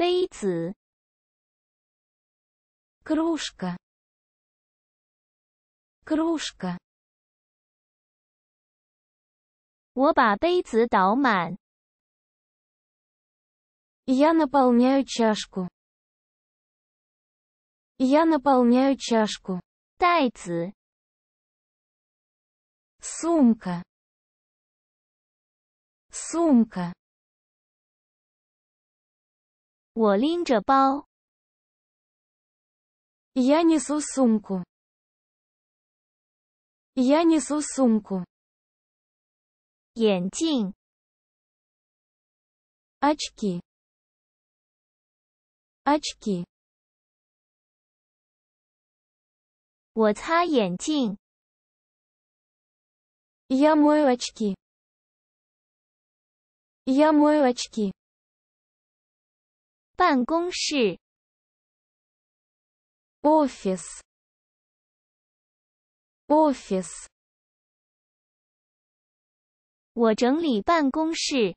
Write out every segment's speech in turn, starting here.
杯子， кружка, кружка, 我把杯子倒满。 я наполняю чашку, я наполняю чашку, 袋子， сумка, сумка, 我拎着包。 я несу сумку, я несу сумку, 眼镜， очки, очки, 我擦眼镜。 я мою очки, я мою очки, 办公室， офис, офис, 我整理办公室。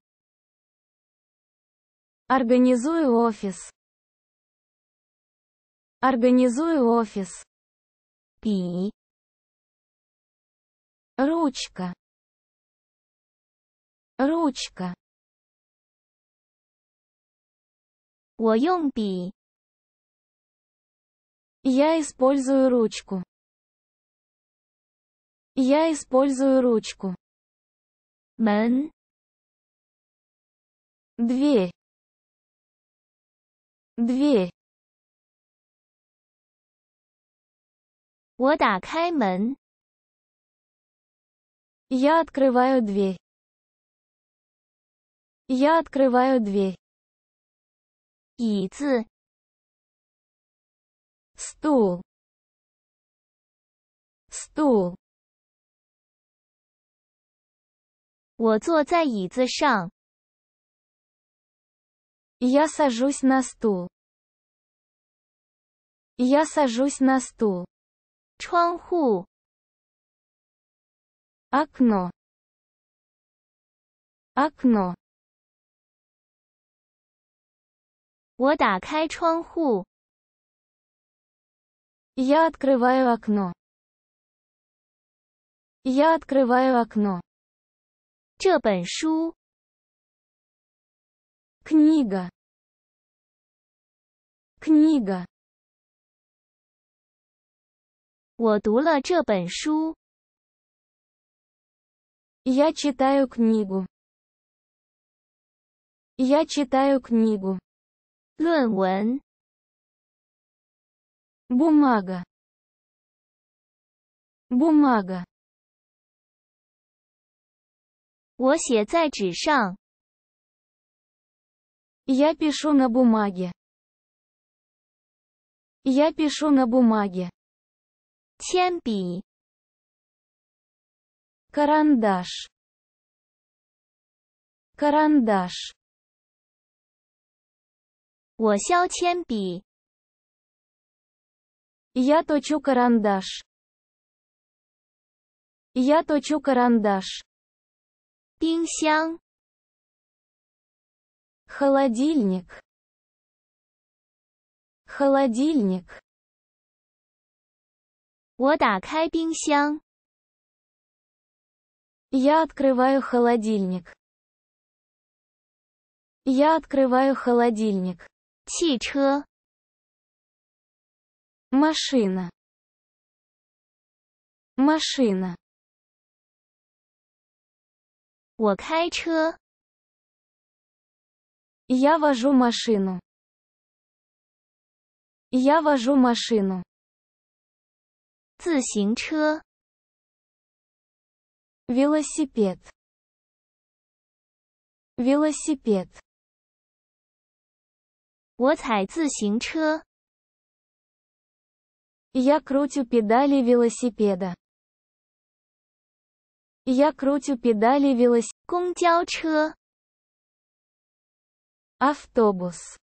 организую офис, организую офис, 笔， ручка, ручка, 我用笔。 я использую ручку, я использую ручку, 门， дверь, дверь, 我打开门。 я открываю дверь, я открываю дверь, 椅子， стул, стул, 我坐在椅子上。 я сажусь на стул, я сажусь на стул, 窗户， окно, окно, 我打开窗户。 я открываю окно, я открываю окно, 这本书， книга, книга, 我读了这本书。 я читаю книгу, я читаю книгу, 论文， бумага, бумага, 我写在纸上。 я пишу на бумаге, я пишу на бумаге, 铅笔， карандаш, карандаш, 我削铅笔。 я точу карандаш, я точу карандаш, 冰箱， холодильник, холодильник, 我打开冰箱。 я открываю холодильник, я открываю холодильник, 汽车， машина, машина, 我开车。 я вожу машину, я вожу машину, 自行车， велосипед, велосипед, 我踩自行车。 я крутю педали велосипеда, я крутю педали велосипеда, 公交车， автобус,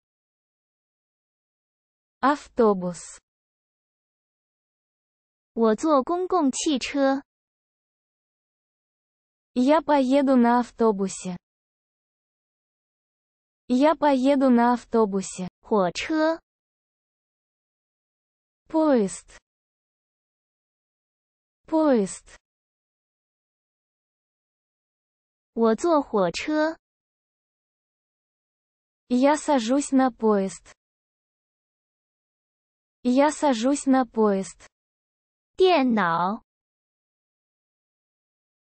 автобус, 我坐公共汽车。 я поеду на автобусе, Я поеду на автобусе. 火车、 Поезд. Поезд. 我坐火车、 Я сажусь на поезд. Я сажусь на поезд. 电脑、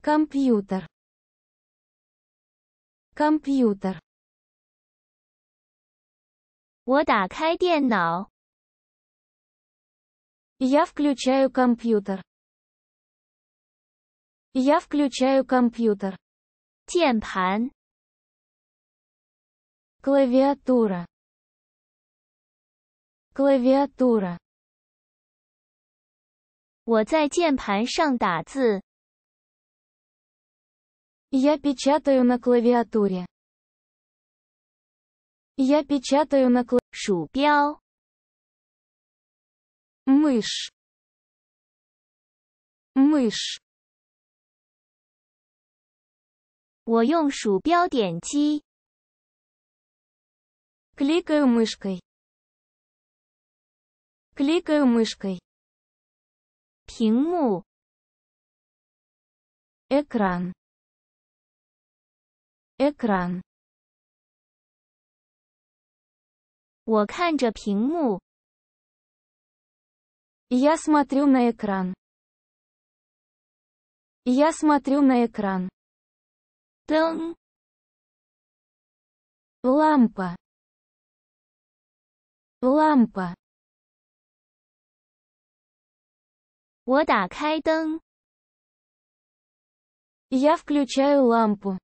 Компьютер. Компьютер. 我打开电脑、 Я включаю компьютер. Я включаю компьютер. 键盘、 Клавиатура. Клавиатура. 我在键盘上打字、 Я печатаю на клавиатуре. Я печатаю на кла... 鼠标、 Мышь. Мышь. 我用鼠标点击、 Кликаю мышкой. Кликаю мышкой. 屏幕、 Экран. Экран. 我看着屏幕、 Я смотрю на экран. Я смотрю на экран. 灯、 Лампа. Лампа. 我打开灯、 Я включаю лампу.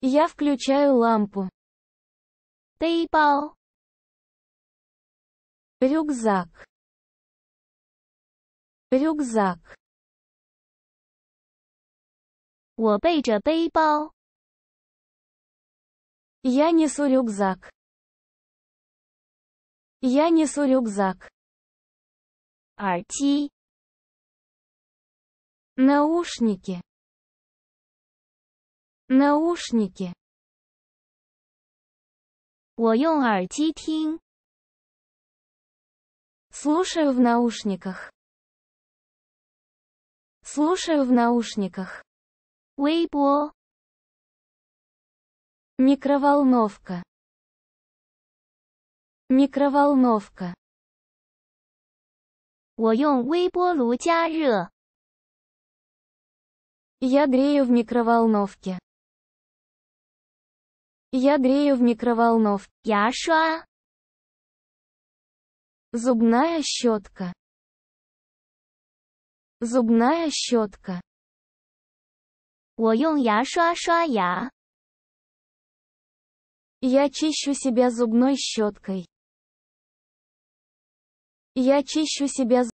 Я включаю лампу. 背包、 Рюкзак. Рюкзак. 我背着背包、 Я несу рюкзак. Я несу рюкзак. 耳机、 Наушники. Наушники. 我用耳机听、 Слушаю в наушниках. Слушаю в наушниках. 微波、 Микроволновка. Микроволновка. 我用微波炉加热、 Я грею в микроволновке. Я грею в микроволновке. 牙刷、 Зубная щетка. Зубная щетка. 我用牙刷刷牙、 Я чищу себя зубной щеткой. Я чищу себя